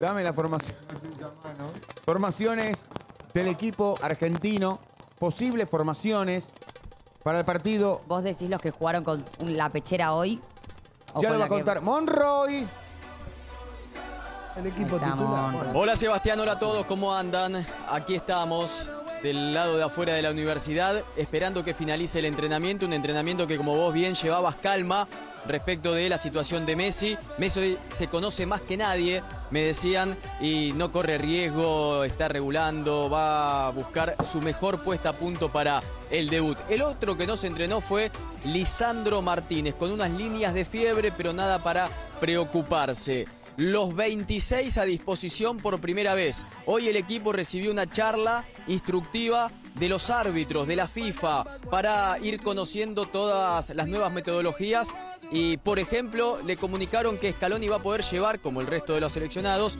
Dame la formación. Formaciones del equipo argentino. Posibles formaciones para el partido. ¿Vos decís los que jugaron con un- la pechera hoy? ¿O Ya con lo va a que- contar Monroy. El equipo Ahí titular. Hola Sebastián, hola a todos, ¿cómo andan? Aquí estamos del lado de afuera de la universidad, esperando que finalice el entrenamiento, un entrenamiento que como vos bien llevabas calma respecto de la situación de Messi. Messi se conoce más que nadie, me decían, y no corre riesgo, está regulando, va a buscar su mejor puesta a punto para el debut. El otro que no se entrenó fue Lisandro Martínez, con unas líneas de fiebre, pero nada para preocuparse los 26 a disposición por primera vez. Hoy el equipo recibió una charla instructiva de los árbitros de la FIFA para ir conociendo todas las nuevas metodologías y, por ejemplo, le comunicaron que Scaloni va a poder llevar, como el resto de los seleccionados,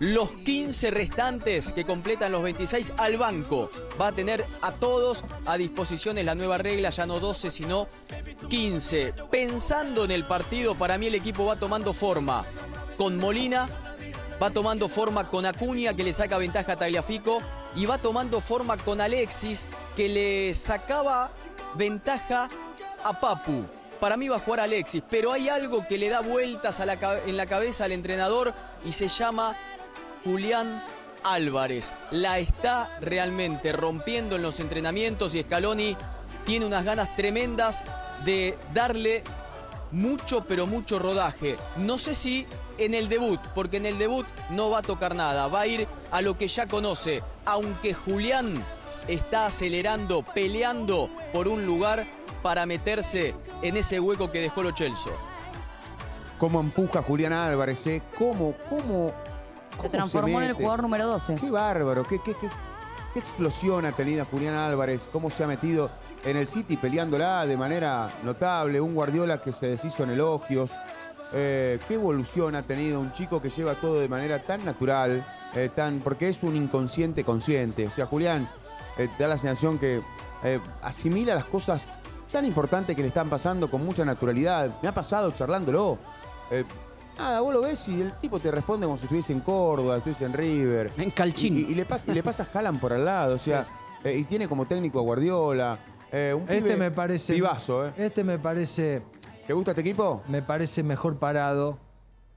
los 15 restantes que completan los 26 al banco. Va a tener a todos a disposición en la nueva regla, ya no 12, sino 15. Pensando en el partido, para mí el equipo va tomando forma con Molina, va tomando forma con Acuña, que le saca ventaja a Tagliafico, y va tomando forma con Alexis, que le sacaba ventaja a Papu. Para mí va a jugar Alexis, pero hay algo que le da vueltas en la cabeza al entrenador y se llama Julián Álvarez. La está realmente rompiendo en los entrenamientos y Scaloni tiene unas ganas tremendas de darle mucho, pero mucho rodaje. No sé si en el debut, porque en el debut no va a tocar nada, va a ir a lo que ya conoce, aunque Julián está acelerando, peleando por un lugar para meterse en ese hueco que dejó lo Chelsea. Cómo empuja Julián Álvarez, ¿eh? Cómo, cómo. Se transformó en el jugador número 12. Qué bárbaro, qué, qué, qué, qué explosión ha tenido Julián Álvarez, cómo se ha metido en el City peleándola de manera notable, un Guardiola que se deshizo en elogios, Eh, qué evolución ha tenido un chico que lleva todo de manera tan natural, eh, tan porque es un inconsciente consciente. O sea, Julián eh, da la sensación que eh, asimila las cosas tan importantes que le están pasando con mucha naturalidad. Me ha pasado charlándolo. Nada, vos lo ves y el tipo te responde como si estuviese en Córdoba, estuviese en River. En Calchín. Y, y le, pas- y le pasas Haaland por al lado, o sea, y tiene como técnico a Guardiola. Eh, un Este pibe me parece. vivazo, ¿eh? Este me parece. ¿Te gusta este equipo? Me parece mejor parado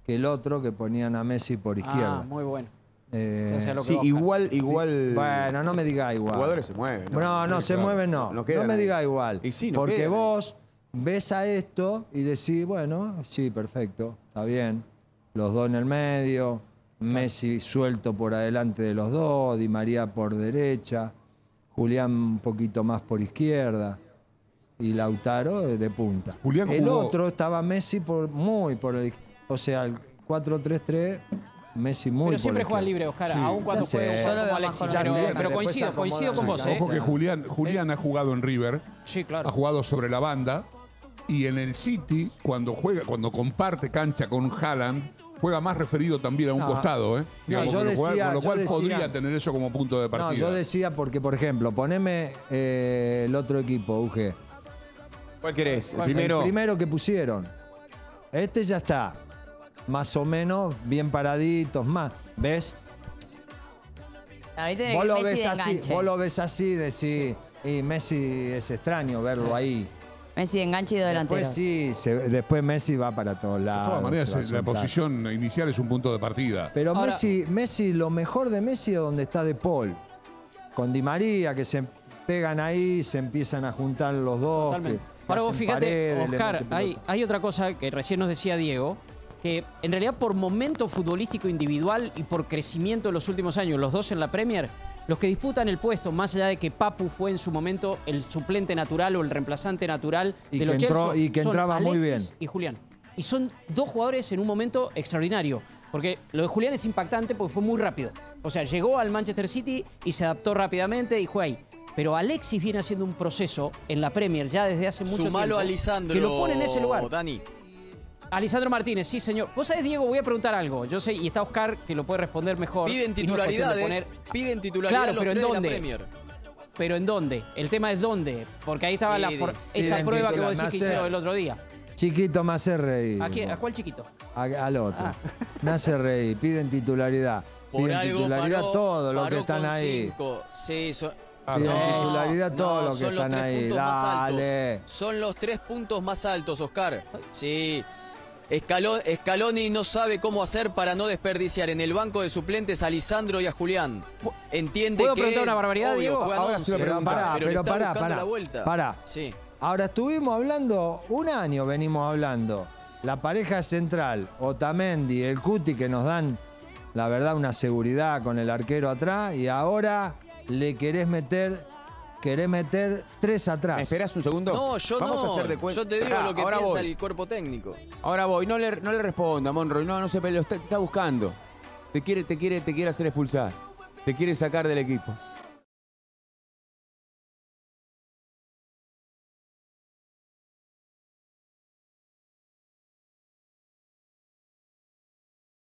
que el otro que ponían a Messi por izquierda. Ah, muy bueno. Eh, Sí, o sea, igual, igual. Bueno, no me diga Los igual. jugadores se mueven. No, no, se Claro. mueven, no. No, me ahí. diga igual. Y sí, Porque quedan vos ves a esto y decís, bueno, sí, perfecto, está bien. Los dos en el medio, Messi suelto por adelante de los dos, Di María por derecha, Julián un poquito más por izquierda y Lautaro eh, de punta. Julián el jugó- otro estaba Messi por muy por el, o sea, el 4-3-3 Messi muy Pero por siempre juega libre, Oscar, Sí, aún cuando juega Yo lo veo Alexis. Pero, coincido, coincido con vos. ¿eh? Ojo que Julián, Julián ha jugado en River, Sí, claro. ha jugado sobre la banda y en el City, cuando juega, cuando comparte cancha con Haaland, juega más referido también a un No. costado, ¿eh? Digamos, yo con lo cual, decía- con lo yo cual decía- podría tener eso como punto de partida. No, yo decía porque, por ejemplo, poneme eh, el otro equipo, UG. ¿Cuál querés? El ¿Cuál? primero. El primero que pusieron. Este ya está. Más o menos bien paraditos, más. ¿Ves? Vos lo ves así, vos lo ves así, decís. Y Messi es extraño verlo ahí. Messi de enganche y de delantero. Después sí, se- después Messi va para todos de lados. todas maneras, se va a la soltar. posición inicial es un punto de partida. Pero Ahora- Messi, Messi, lo mejor de Messi es donde está De Paul. Con Di María, que se pegan ahí, se empiezan a juntar los dos. Totalmente. Ahora vos fíjate, paredes, le Oscar, meten hay, pelota. hay otra cosa que recién nos decía Diego, que en realidad por momento futbolístico individual y por crecimiento en los últimos años, los dos en la Premier, los que disputan el puesto, más allá de que Papu fue en su momento el suplente natural o el reemplazante natural Y de que los entró- Chelsea, y que son entraba muy Alexis bien. Y Julián. Y son dos jugadores en un momento extraordinario. Porque lo de Julián es impactante porque fue muy rápido. O sea, llegó al Manchester City y se adaptó rápidamente y fue ahí. Pero Alexis viene haciendo un proceso en la Premier ya desde hace mucho Sumalo tiempo. a Lisandro. Que lo pone en ese lugar. Dani. Alisandro Martínez, sí, señor. Vos sabés, Diego, voy a preguntar algo. Yo sé, y está Oscar, que lo puede responder mejor. Piden no titularidad, Piden titularidad Claro, los pero ¿en dónde? Premier. Pero ¿en dónde? El tema es dónde. Porque ahí estaba la for- esa prueba que vos decís que hicieron el otro día. Chiquito me hace reír. ¿A, quién- a cuál chiquito? A- al otro. Ah. Me hace reír. Piden titularidad. Por Piden algo titularidad paró- todos los que están ahí. cinco. Sí, son, Ah, Piden no. titularidad No, todos los que los están tres ahí. puntos más altos. Dale. Son los tres puntos más altos, Oscar. Sí. Escaló- Scaloni no sabe cómo hacer para no desperdiciar en el banco de suplentes a Lisandro y a Julián. Entiende ¿Puedo que... preguntar una barbaridad, obvio, Diego? Ahora 11, sí Pero pará, pero pero pará. Pará. Sí. Ahora estuvimos hablando, un año venimos hablando, la pareja central, Otamendi, el Cuti, que nos dan, la verdad, una seguridad con el arquero atrás, y ahora le querés meter, querés meter tres atrás. ¿Me esperás un segundo? No, yo Vamos no. a hacer de cuenta. Yo te digo Ah, lo que ahora piensa voy. el cuerpo técnico. Ahora voy, no le, no le responda, Monroy, no, no se está- te está buscando. Te quiere, te quiere, te quiere hacer expulsar. Te quiere sacar del equipo.